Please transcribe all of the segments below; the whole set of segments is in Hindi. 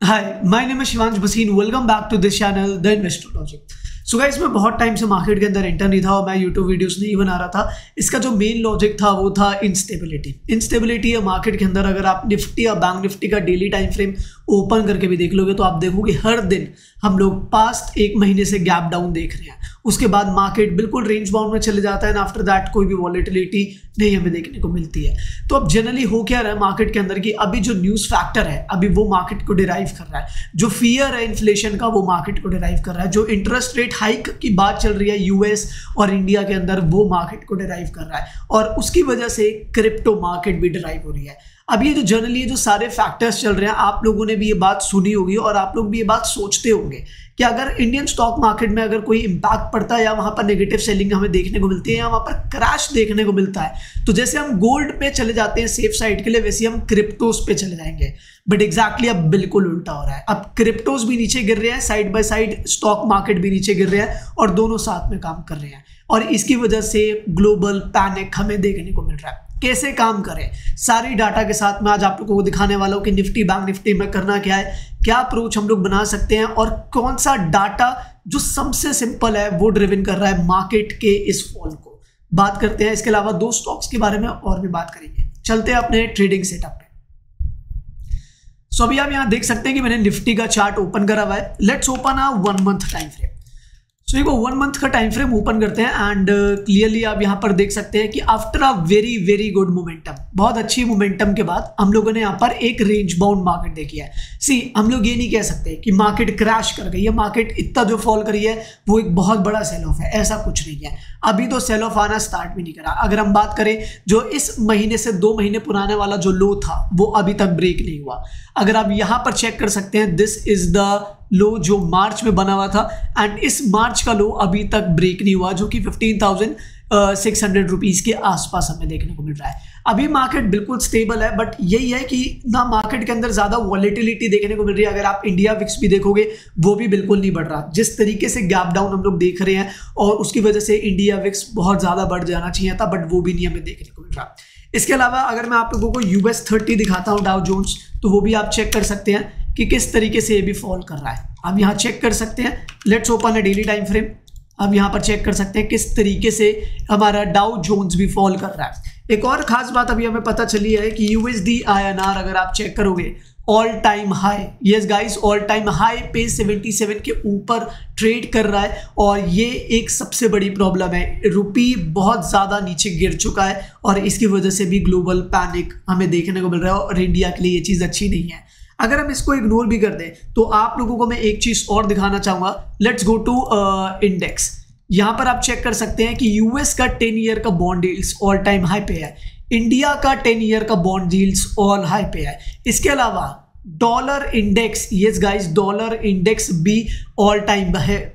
Hi, my name is Shivansh Basin. Welcome back to this channel, The Investor. So guys मैं बहुत टाइम से मार्केट के अंदर एंटर नहीं था और मैं यूट्यूब वीडियोस नहीं बना रहा था इसका जो मेन लॉजिक था वो था इंस्टेबिलिटी इंस्टेबिलिटी है मार्केट के अंदर अगर आप निफ्टी या बैंक निफ्टी का डेली टाइम फ्रेम ओपन करके भी देख लोगे तो आप देखोगे हर दिन हम लोग पास्ट एक महीने से गैप डाउन देख रहे हैं। उसके बाद मार्केट बिल्कुल रेंज बाउंड में चले जाता है एंड आफ्टर दैट कोई भी वॉलिटिलिटी नहीं हमें देखने को मिलती है। तो अब जनरली हो क्या रहा है मार्केट के अंदर की अभी जो न्यूज़ फैक्टर है, अभी वो मार्केट को डिराइव कर रहा है। जो फियर है इन्फ्लेशन का वो मार्केट को डिराइव कर रहा है। जो इंटरेस्ट रेट हाइक की बात चल रही है यूएस और इंडिया के अंदर वो मार्केट को डिराइव कर रहा है। और उसकी वजह से क्रिप्टो मार्केट भी डिराइव हो रही है। अब ये जो जनरली जो सारे फैक्टर्स चल रहे हैं, आप लोगों ने भी ये बात सुनी होगी और आप लोग भी ये बात सोचते होंगे कि अगर इंडियन स्टॉक मार्केट में अगर कोई इम्पैक्ट पड़ता है या वहाँ पर नेगेटिव सेलिंग हमें देखने को मिलती है या वहाँ पर क्रैश देखने को मिलता है तो जैसे हम गोल्ड पे चले जाते हैं सेफ़ साइड के लिए, वैसे हम क्रिप्टोज पे चले जाएँगे। बट एग्जैक्टली exactly अब बिल्कुल उल्टा हो रहा है। अब क्रिप्टोज भी नीचे गिर रहे हैं side by side stock market भी नीचे गिर रहे हैं और दोनों साथ में काम कर रहे हैं। और इसकी वजह से ग्लोबल पैनिक हमें देखने को मिल रहा है। कैसे काम करें? सारी डाटा के साथ मैं आज आप लोगों को दिखाने वाला हूँ कि निफ्टी, बैंक निफ्टी में करना क्या है, क्या अप्रोच हम लोग बना सकते हैं और कौन सा डाटा जो सबसे सिंपल है, वो ड्रिविन कर रहा है मार्केट के इस फॉल को। बात करते हैं इसके अलावा दो स्टॉक्स के बारे में और भी बात करेंगे। चलते हैं अपने ट्रेडिंग सेटअप पे। सो अभी आप यहाँ देख सकते हैं कि मैंने निफ्टी का चार्ट ओपन करा हुआ है। Let's open a one month time frame so so, one month का टाइम फ्रेम ओपन करते हैं एंड क्लियरली uh, आप यहाँ पर देख सकते हैं कि after a very very good momentum बहुत अच्छी मोमेंटम के बाद हम लोगों ने यहाँ पर एक रेंज बाउंड मार्केट देखी है। सी हम लोग ये नहीं कह सकते कि मार्केट क्रैश कर गई है मार्केट इतना जो फॉल करी है वो एक बहुत बड़ा सेल ऑफ़ है ऐसा कुछ नहीं है। अभी तो सेल ऑफ़ आना स्टार्ट भी नहीं करा। अगर हम बात करें जो इस महीने से दो महीने पुराने वाला जो लो था वो अभी तक ब्रेक नहीं हुआ। अगर आप यहाँ पर चेक कर सकते हैं दिस इज़ द लो जो मार्च में बना हुआ था एंड इस मार्च का लो अभी तक ब्रेक नहीं हुआ, जो कि fifteen thousand six hundred rupees के आसपास हमें देखने को मिल रहा है। अभी मार्केट बिल्कुल स्टेबल है बट यही है कि ना मार्केट के अंदर ज़्यादा वॉलीटिलिटी देखने को मिल रही है। अगर आप इंडिया विक्स भी देखोगे, वो भी बिल्कुल नहीं बढ़ रहा। जिस तरीके से गैप डाउन हम लोग देख रहे हैं, और उसकी वजह से इंडिया विक्स बहुत ज़्यादा बढ़ जाना चाहिए था बट वो भी नहीं हमें देखने को मिल रहा। इसके अलावा अगर मैं आप लोगों को यूएस थर्टी दिखाता हूँ डाउ जोन्स तो वो भी आप चेक कर सकते हैं। कि किस तरीके से ये भी फॉल कर रहा है। आप यहाँ चेक कर सकते हैं। Let's open a daily time frame अब यहाँ पर चेक कर सकते हैं किस तरीके से हमारा डाउ जोन्स भी फॉल कर रहा है। एक और खास बात अभी हमें पता चली है कि यूएसडी आईएनआर अगर आप चेक करोगे all time high yes guys all time high पे 77 के ऊपर ट्रेड कर रहा है और ये एक सबसे बड़ी प्रॉब्लम है। रुपी बहुत ज़्यादा नीचे गिर चुका है और इसकी वजह से भी ग्लोबल पैनिक हमें देखने को मिल रहा है और इंडिया के लिए ये चीज़ अच्छी नहीं है। अगर हम इसको इग्नोर भी कर दें तो आप लोगों को मैं एक चीज़ और दिखाना चाहूँगा। लेट्स गो टू इंडेक्स यहाँ पर आप चेक कर सकते हैं कि यूएस का टेन ईयर का bond deals all time high पे है। इंडिया का टेन ईयर का बॉन्ड डील्स ऑल हाई पे है। इसके अलावा dollar index yes guys dollar index भी ऑल टाइम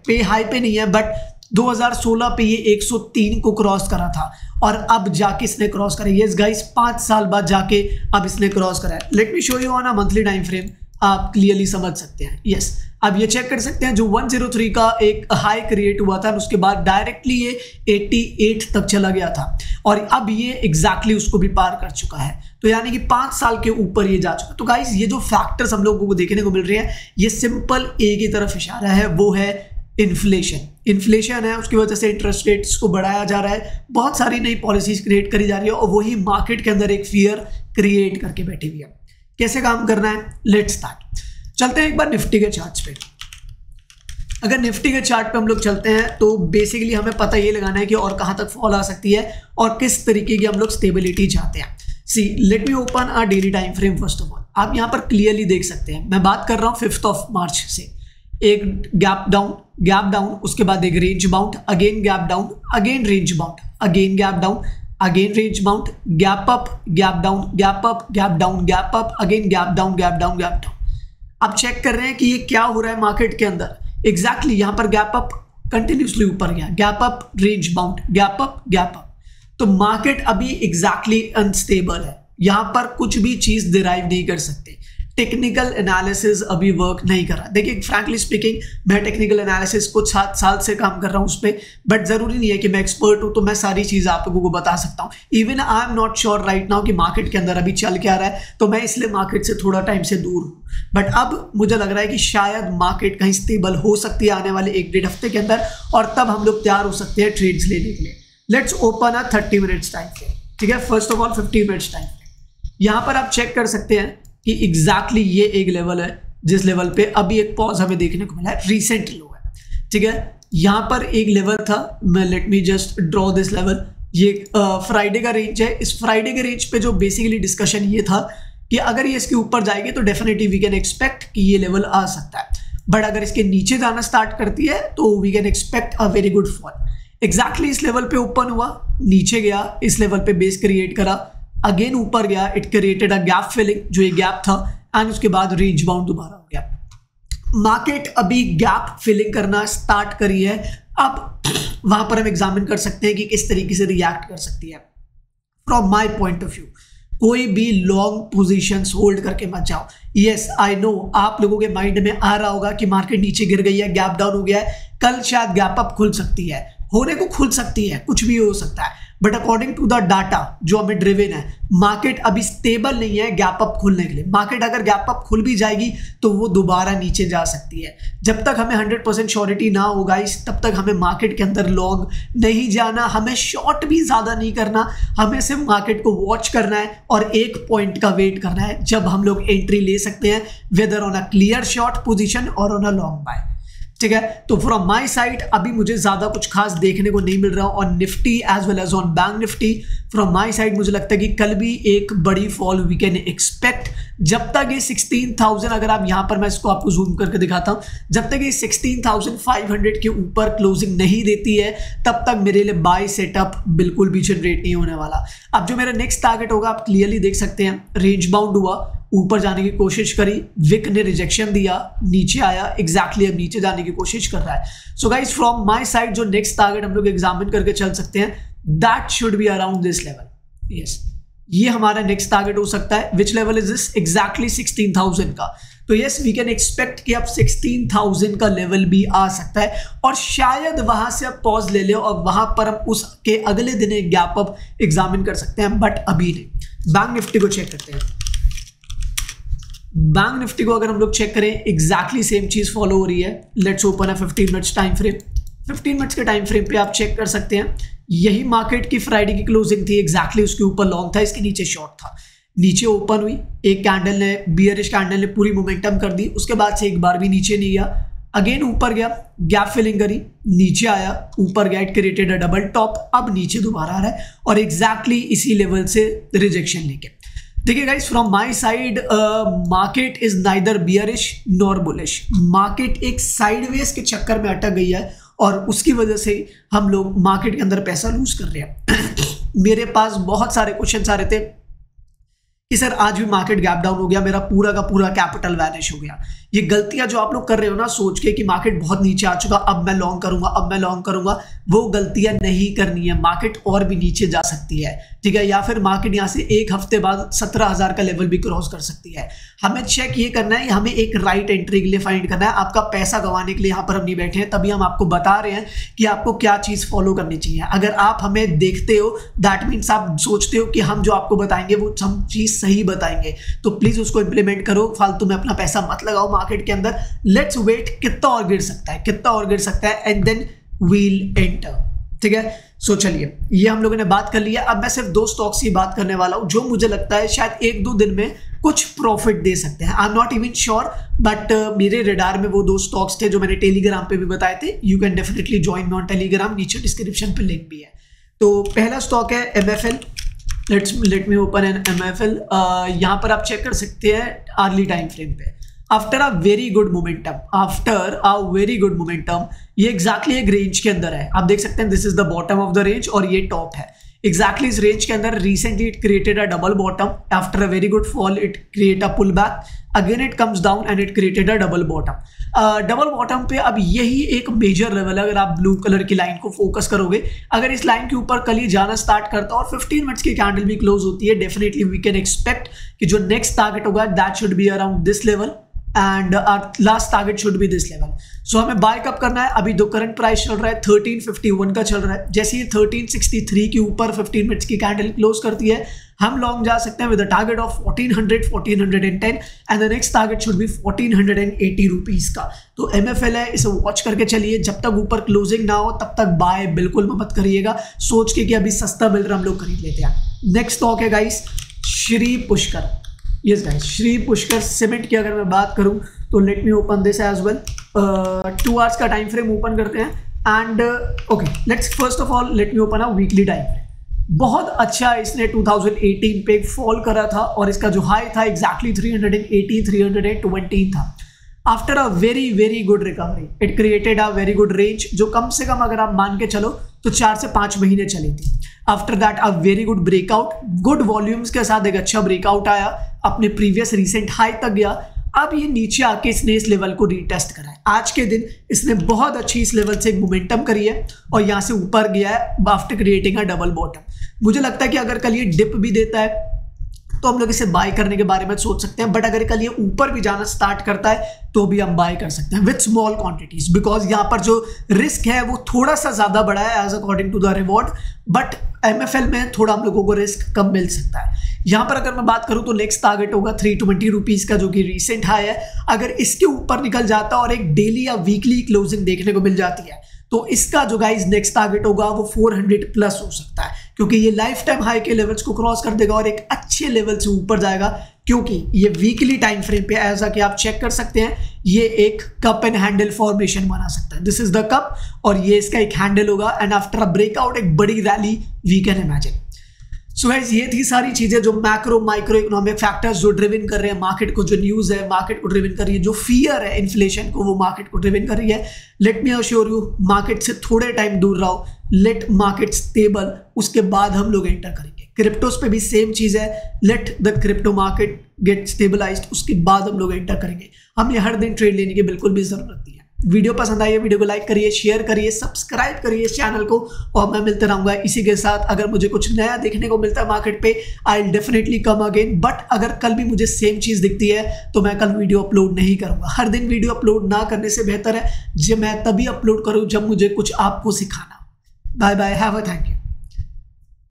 पे हाई पे नहीं है बट 2016 पे ये 103 को क्रॉस करा था और अब जाके इसने क्रॉस करा। यस गाइस पाँच साल बाद जाके अब इसने क्रॉस करा है। Let me show you on a monthly time frame आप क्लियरली समझ सकते हैं। Yes yes. अब ये चेक कर सकते हैं, जो 103 का एक हाई क्रिएट हुआ था उसके बाद डायरेक्टली ये 88 तक चला गया था। और अब ये एग्जैक्टली exactly उसको भी पार कर चुका है। तो यानी कि पाँच साल के ऊपर ये जा चुका तो गाइस ये जो फैक्टर्स हम लोगों को देखने को मिल रहे हैं, ये सिंपल एक ही तरफ़ इशारा है, वो है इन्फ्लेशन इन्फ्लेशन है, उसकी वजह से इंटरेस्ट रेट्स को बढ़ाया जा रहा है। बहुत सारी नई पॉलिसीज़ क्रिएट करी जा रही है और वही मार्केट के अंदर एक फियर क्रिएट करके बैठी हुई है। कैसे काम करना है? लेट स्टार्ट चलते हैं एक बार निफ्टी के चार्ट्स पे। अगर निफ्टी के चार्ट पे हम लोग चलते हैं तो बेसिकली हमें पता ये लगाना है कि और कहाँ तक फॉल आ सकती है और किस तरीके की हम लोग स्टेबिलिटी चाहते हैं। See let me open a daily time frame first of all आप यहाँ पर क्लियरली देख सकते हैं। मैं बात कर रहा हूँ फिफ्थ ऑफ़ मार्च से। एक गैप डाउन गैप डाउन उसके बाद एक range bound again gap down again range bound again gap down again range bound gap up gap down gap up gap down gap up again gap down gap down gap down आप चेक कर रहे हैं कि ये क्या हो रहा है मार्केट के अंदर. एग्जैक्टली यहाँ पर गैप अप कंटिन्यूसली ऊपर गया. Gap up range bound gap up gap up तो मार्केट अभी एग्जैक्टली अनस्टेबल है. यहाँ पर कुछ भी चीज़ डिराइव नहीं कर सकते. टेक्निकल एनालिसिस अभी वर्क नहीं कर। रहा देखिए फ्रैंकली स्पीकिंग मैं टेक्निकल एनालिसिस कुछ सात साल से काम कर रहा हूँ उस पर बट ज़रूरी नहीं है कि मैं एक्सपर्ट हूँ तो मैं सारी चीज़ आप लोगों को बता सकता हूँ। Even I am not sure right now कि मार्केट के अंदर अभी चल क्या रहा है तो मैं इसलिए मार्केट से थोड़ा टाइम से दूर हूँ। बट अब मुझे लग रहा है कि शायद मार्केट कहीं स्टेबल हो सकती है आने वाले एक डेढ़ हफ़्ते के अंदर, और तब हम लोग तैयार हो सकते हैं ट्रेड्स लेने के लिए। Let's open a thirty minutes time ठीक है? First of all fifty minutes time यहाँ पर आप चेक कर सकते हैं कि एग्जैक्टली ये एक लेवल है, जिस लेवल पे अभी एक पॉज हमें देखने को मिला है रिसेंट लो है। ठीक है? यहाँ पर एक लेवल था, मैं let me just draw this level ये फ्राइडे का रेंज है। इस फ्राइडे के रेंज पे जो बेसिकली डिस्कशन ये था कि अगर ये इसके ऊपर जाएगी तो डेफिनेटली वी कैन एक्सपेक्ट कि ये लेवल आ सकता है। बट अगर इसके नीचे जाना स्टार्ट करती है तो we can expect a very good fall exactly इस लेवल पे ओपन हुआ, नीचे गया, इस लेवल पे बेस क्रिएट करा। अगेन ऊपर गया it created a gap filling जो ये गैप था एंड उसके बाद रेंज बाउंड दोबारा हो गया। मार्केट अभी गैप फिलिंग करना स्टार्ट करी है। अब वहाँ पर हम एग्जामिन कर सकते हैं कि किस तरीके से रिएक्ट कर सकती है। From my point of view कोई भी लॉन्ग पोजिशन होल्ड करके मत जाओ। यस आई नो आप लोगों के माइंड में आ रहा होगा कि मार्केट नीचे गिर गई है गैप डाउन हो गया है। कल शायद गैप अप खुल सकती है। होने को खुल सकती है, कुछ भी हो सकता है। But according to the data जो हमें ड्रिवेन है मार्केट अभी स्टेबल नहीं है गैप अप खुलने के लिए। मार्केट अगर गैप अप खुल भी जाएगी तो वो दोबारा नीचे जा सकती है। जब तक हमें 100 परसेंट श्योरिटी ना होगा इस तब तक हमें मार्केट के अंदर लॉन्ग नहीं जाना, हमें शॉर्ट भी ज़्यादा नहीं करना, हमें सिर्फ़ मार्केट को वॉच करना है और एक पॉइंट का वेट करना है, जब हम लोग एंट्री ले सकते हैं whether on a clear short position और ऑन अ लॉन्ग बाय ठीक है? तो फ्रॉम माई साइड अभी मुझे ज़्यादा कुछ खास देखने को नहीं मिल रहा on Nifty as well as on bank Nifty from my side मुझे लगता है कि कल भी एक बड़ी फॉल वी कैन एक्सपेक्ट जब तक ये 16,000 अगर आप यहाँ पर मैं इसको आपको जूम करके दिखाता हूँ जब तक ये 16,500 के ऊपर क्लोजिंग नहीं देती है तब तक मेरे लिए बाय सेटअप बिल्कुल भी जनरेट नहीं होने वाला। अब जो मेरा नेक्स्ट टारगेट होगा आप क्लियरली देख सकते हैं रेंज बाउंड हुआ। ऊपर जाने की कोशिश करी विक ने रिजेक्शन दिया, नीचे आया एग्जैक्टली exactly अब नीचे जाने की कोशिश कर रहा है। So guys from my side जो नेक्स्ट टारगेट हम लोग एग्जामिन करके चल सकते हैं that should be around this level yes ये हमारा नेक्स्ट टारगेट हो सकता है which level is this exactly sixteen thousand का। तो यस वी कैन एक्सपेक्ट कि अब सिक्सटीन थाउज़ेंड का लेवल भी आ सकता है, और शायद वहाँ से आप पॉज ले ले और वहाँ पर हम उसके अगले दिन एक गैप अप एग्जामिन कर सकते हैं बट अभी नहीं। बैंक निफ्टी को चेक करते हैं। बैंक निफ्टी को अगर हम लोग चेक करें एग्जैक्टली सेम चीज़ फॉलो हो रही है। लेट्स ओपन है fifteen minutes time frame fifteen minutes के टाइम फ्रेम पे आप चेक कर सकते हैं। यही मार्केट की फ्राइडे की क्लोजिंग थी एग्जैक्टली उसके ऊपर लॉन्ग था, इसके नीचे शॉर्ट था। नीचे ओपन हुई, एक कैंडल ने बियरिश कैंडल ने पूरी मोमेंटम कर दी, उसके बाद से एक बार भी नीचे नहीं गया। अगेन ऊपर गया गैप फिलिंग करी, नीचे आया, ऊपर गया it created a double top अब नीचे दोबारा आ रहा है और एग्जैक्टली exactly इसी लेवल से रिजेक्शन लेके। देखिए guys from my side market is neither bearish nor bullish market एक साइडवेज के चक्कर में अटक गई है और उसकी वजह से हम लोग मार्केट के अंदर पैसा लूज कर रहे हैं। मेरे पास बहुत सारे क्वेश्चन आ रहे थे कि सर, आज भी मार्केट गैप डाउन हो गया, मेरा पूरा का पूरा कैपिटल वैनिश हो गया। ये गलतियाँ जो आप लोग कर रहे हो ना, सोच के कि मार्केट बहुत नीचे आ चुका, अब मैं लॉन्ग करूँगा, अब मैं लॉन्ग करूँगा, वो गलतियाँ नहीं करनी है। मार्केट और भी नीचे जा सकती है, ठीक है? या फिर मार्केट यहाँ से एक हफ़्ते बाद सत्रह हज़ार का लेवल भी क्रॉस कर सकती है। हमें चेक ये करना है, हमें एक राइट एंट्री के लिए फाइंड करना है। आपका पैसा गंवाने के लिए यहाँ पर हम नहीं बैठे हैं, तभी हम आपको बता रहे हैं कि आपको क्या चीज़ फॉलो करनी चाहिए। अगर आप हमें देखते हो दैट मीन्स आप सोचते हो कि हम जो आपको बताएँगे, वो हम चीज़ सही बताएँगे। तो प्लीज़ उसको इंप्लीमेंट करो, फालतू में अपना पैसा मत लगाओ मार्केट के अंदर लेट्स वेट कितना और गिर सकता है, कितना और गिर सकता है एंड देन वील एंटर ठीक है? सो चलिए, ये हम लोगों ने बात कर लिया अब मैं सिर्फ़ दो स्टॉक्स की बात करने वाला हूँ, जो मुझे लगता है शायद एक दो दिन में कुछ प्रॉफिट दे सकते हैं। I am not even sure but मेरे रेडार में वो दो स्टॉक्स थे जो मैंने टेलीग्राम पे भी बताए थे। You can definitely join me on Telegram नीचे डिस्क्रिप्शन पे लिंक भी है। तो पहला स्टॉक है M F L let's let me open an M F L यहाँ पर आप चेक कर सकते हैं अर्ली टाइम फ्रेम पे। After a very good momentum after a very good momentum ये एग्जैक्टली exactly एक रेंज के अंदर है। आप देख सकते हैं this is the bottom of the range और ये टॉप है। एग्जैक्टली इस रेंज के अंदर recently it created a double bottom after a very good fall it create a pull back again it comes down and it created a double bottom double bottom पे अब यही एक मेजर लेवल है। अगर आप ब्लू कलर की लाइन को फोकस करोगे, अगर इस लाइन के ऊपर कल ही जाना स्टार्ट करता और 15 मिनट्स की कैंडल भी क्लोज होती है डेफिनेटली वी कैन एक्सपेक्ट कि जो नेक्स्ट टारगेट होगा that should be around this level and last target should be this level so हमें बाय कब करना है? अभी दो करंट प्राइस चल रहा है 1351 का चल रहा है। जैसे ये 1363 के ऊपर 15 मिनट्स की कैंडल क्लोज करती है, हम लॉन्ग जा सकते हैं with a target of 1400 1410 and ten and the next target should be 1480 rupees का। तो एम एफ़ एल है, इसे वॉच करके चलिए। जब तक ऊपर क्लोजिंग ना हो, तब तक बाय बिल्कुल मत करिएगा। सोच के कि अभी सस्ता मिल रहा हम लोग खरीद लेते हैं। नेक्स्ट स्टॉक है guys Shri Pushkar. Yes guys Shri Pushkar cement की अगर मैं बात करूँ तो let me open this as well two hours का टाइम फ्रेम ओपन करते हैं. And okay let's first of all let me open a weekly time frame बहुत अच्छा इसने 2018 पे फॉल करा था और इसका जो हाई था एग्जैक्टली exactly 380 320 था. After a very very good recovery it created a very good range जो कम से कम अगर आप मान के चलो तो चार से पाँच महीने चली थी. After that a very good breakout good volumes के साथ एक अच्छा ब्रेकआउट आया. अपने प्रीवियस रिसेंट हाई तक गया। अब ये नीचे आके इसने इस लेवल को रीटेस्ट करा है। आज के दिन इसने बहुत अच्छी इस लेवल से मोमेंटम करी है और यहाँ से ऊपर गया है after creating a double bottom मुझे लगता है कि अगर कल ये डिप भी देता है तो हम लोग इसे बाय करने के बारे में सोच सकते हैं बट अगर कल ये ऊपर भी जाना स्टार्ट करता है तो भी हम बाय कर सकते हैं विथ स्मॉल क्वांटिटीज बिकॉज़ यहाँ पर जो रिस्क है, वो थोड़ा सा ज़्यादा बड़ा है as according to the reward but MFL में थोड़ा हम लोगों को रिस्क कम मिल सकता है। यहाँ पर अगर मैं बात करूँ तो नेक्स्ट टारगेट होगा थ्री ट्वेंटी रुपीज़ का, जो कि रिसेंट हाई है। अगर इसके ऊपर निकल जाता और एक डेली या वीकली क्लोजिंग देखने को मिल जाती है तो इसका जो गाइज़ नेक्स्ट टारगेट होगा, वो 400 प्लस हो सकता है। क्योंकि ये लाइफ टाइम हाई के लेवल्स को क्रॉस कर देगा और एक अच्छे लेवल से ऊपर जाएगा, क्योंकि ये वीकली टाइम फ्रेम पे ऐसा कि आप चेक कर सकते हैं, ये एक कप एंड हैंडल फॉर्मेशन बना सकता है। दिस इज़ द कप और ये इसका एक हैंडल होगा एंड आफ्टर अ ब्रेकआउट एक बड़ी rally we can imagine so so ये थी सारी चीज़ें जो मैक्रो माइक्रो इकोनॉमिक फैक्टर्स जो ड्रिविन कर रहे हैं मार्केट को, जो न्यूज़ है मार्केट को ड्रिविन कर रही है, जो फियर है इन्फ्लेशन को, वो मार्केट को ड्रिविन कर रही है। Let me assure you market से थोड़े टाइम दूर रहो लेट मार्केट स्टेबल उसके बाद हम लोग एंटर करेंगे। क्रिप्टोस पे भी सेम चीज़ है let the crypto market get stabilise उसके बाद हम लोग एंटर करेंगे। हमें हर दिन ट्रेड लेने की बिल्कुल भी ज़रूरत नहीं। वीडियो पसंद आई है, वीडियो को लाइक करिए शेयर करिए सब्सक्राइब करिए इस चैनल को और मैं मिलता रहूँगा इसी के साथ। अगर मुझे कुछ नया देखने को मिलता है मार्केट पे I definitely come again but अगर कल भी मुझे सेम चीज़ दिखती है तो मैं कल वीडियो अपलोड नहीं करूँगा। हर दिन वीडियो अपलोड ना करने से बेहतर है। जब मैं तभी अपलोड करूँ जब मुझे कुछ आपको सिखाना। Bye bye have a thank you